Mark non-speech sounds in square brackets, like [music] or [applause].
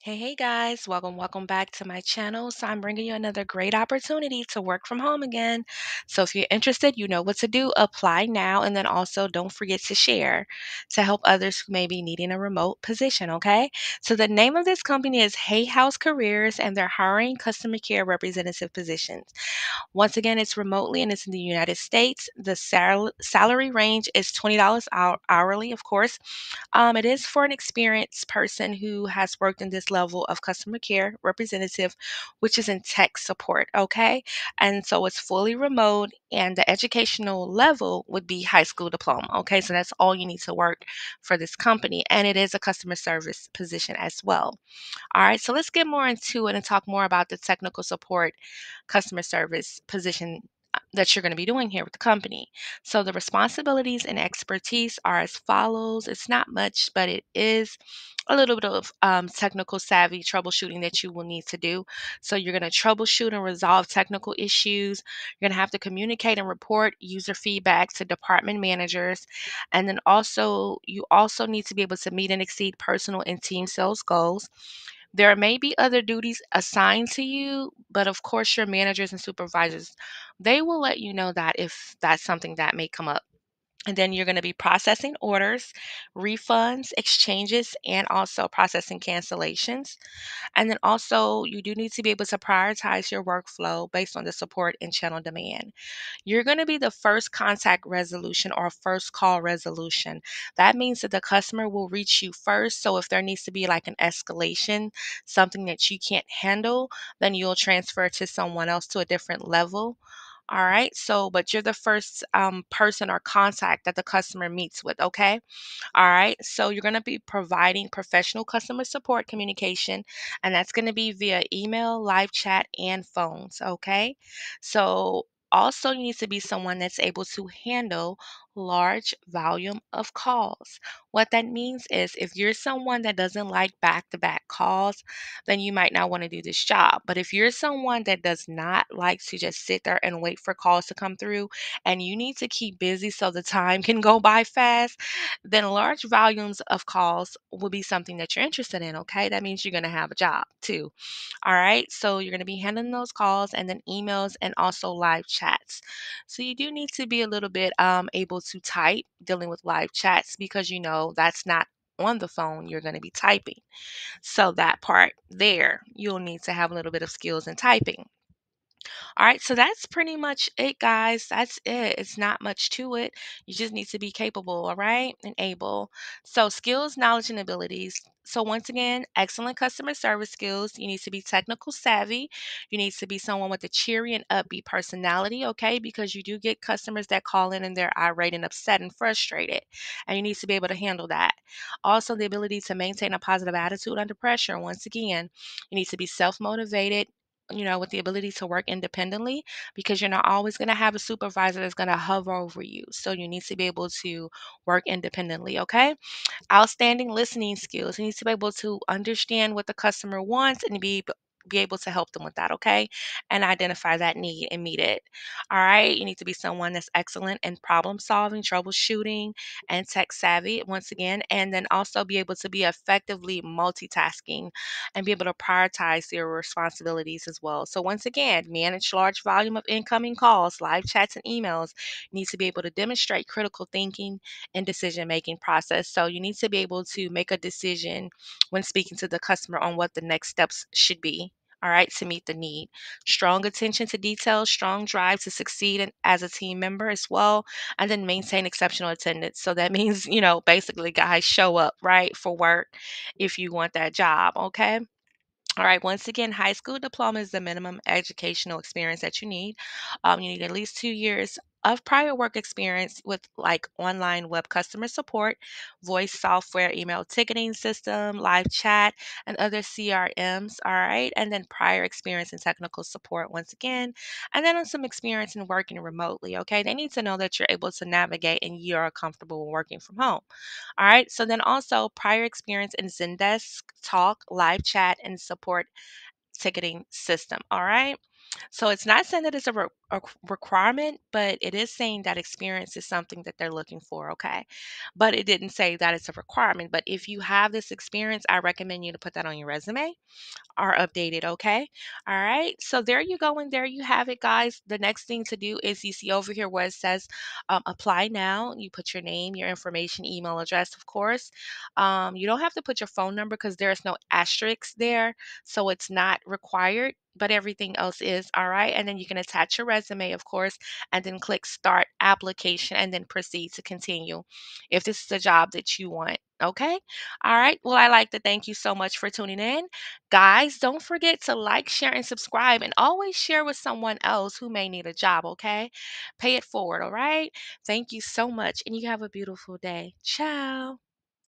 Hey, hey guys, welcome, welcome back to my channel. So, I'm bringing you another great opportunity to work from home again. So, if you're interested, you know what to do. Apply now, and then also don't forget to share to help others who may be needing a remote position. Okay, so the name of this company is Hay House Careers, and they're hiring customer care representative positions. Once again, it's remotely and it's in the United States. The sal- salary range is $20 hou- hourly, of course. Um, it is for an experienced person who has worked in this level of customer care representative, which is in tech support. Okay. And so it's fully remote, and the educational level would be high school diploma. Okay. So that's all you need to work for this company. And it is a customer service position as well. All right. So let's get more into it and talk more about the technical support customer service position that you're going to be doing here with the company. So the responsibilities and expertise are as follows. It's not much, but it is a little bit of um, technical savvy troubleshooting that you will need to do. So you're going to troubleshoot and resolve technical issues. You're going to have to communicate and report user feedback to department managers. And then also, you also need to be able to meet and exceed personal and team sales goals. There may be other duties assigned to you, but of course, your managers and supervisors, they will let you know that if that's something that may come up. And then you're going to be processing orders, refunds, exchanges, and also processing cancellations. And then also, you do need to be able to prioritize your workflow based on the support and channel demand. You're going to be the first contact resolution or first call resolution. That means that the customer will reach you first. So if there needs to be like an escalation, something that you can't handle, then you'll transfer to someone else to a different level. All right. So, but you're the first um, person or contact that the customer meets with. Okay. All right. So you're going to be providing professional customer support communication, and that's going to be via email, live chat, and phones. Okay. So also, you need to be someone that's able to handle large volume of calls. What that means is if you're someone that doesn't like back-to-back calls, then you might not want to do this job. But if you're someone that does not like to just sit there and wait for calls to come through and you need to keep busy so the time [laughs] can go by fast, then large volumes of calls will be something that you're interested in, okay? That means you're going to have a job too. All right. So you're going to be handling those calls and then emails and also live chats. So you do need to be a little bit um, able to type dealing with live chats because you know that's not on the phone you're going to be typing. So that part there, you'll need to have a little bit of skills in typing. All right, so that's pretty much it, guys. That's it. It's not much to it. You just need to be capable, all right, and able. So, skills, knowledge, and abilities. So, once again, excellent customer service skills. You need to be technical savvy. You need to be someone with a cheery and upbeat personality, okay, because you do get customers that call in and they're irate and upset and frustrated, and you need to be able to handle that. Also, the ability to maintain a positive attitude under pressure. Once again, you need to be self motivated you know, with the ability to work independently because you're not always going to have a supervisor that's going to hover over you. So you need to be able to work independently, okay? Outstanding listening skills. You need to be able to understand what the customer wants and be be able to help them with that, okay? And identify that need and meet it. All right. You need to be someone that's excellent in problem solving, troubleshooting, and tech savvy, once again. And then also be able to be effectively multitasking and be able to prioritize your responsibilities as well. So, once again, manage large volume of incoming calls, live chats, and emails. You need to be able to demonstrate critical thinking and decision making process. So, you need to be able to make a decision when speaking to the customer on what the next steps should be. All right, to meet the need. Strong attention to detail, strong drive to succeed in, as a team member as well, and then maintain exceptional attendance. So that [laughs] means, you know, basically, guys, show up, right, for work if you want that job, okay? All right, once again, high school diploma is the minimum educational experience that you need. Um, you need at least two years of prior work experience with like online web customer support, voice software, email ticketing system, live chat, and other CRMs. All right, and then prior experience in technical support once again, and then some experience in working remotely. Okay, they need to know that you're able to navigate and you're comfortable working from home. All right. So then also prior experience in Zendesk, Talk, live chat, and support ticketing system. All right. So it's not saying that it's a re- a requirement, but it is saying that experience is something that they're looking for, okay? But it didn't say that it's a requirement. But if you have this experience, I recommend you to put that on your resume are updated, okay? All right. So there you go, and there you have it, guys. The next thing to do is you see over here where it says um, apply now. You put your name, your information, email address, of course. Um, you don't have to put your phone number because there's no asterisk there, so it's not required. But everything else is all right. And then you can attach your resume, of course, and then click start application and then proceed to continue if this is a job that you want. Okay. All right. Well, I like to thank you so much for tuning in. Guys, don't forget to like, share, and subscribe, and always share with someone else who may need a job, okay? Pay it forward, all right? Thank you so much, and you have a beautiful day. Ciao.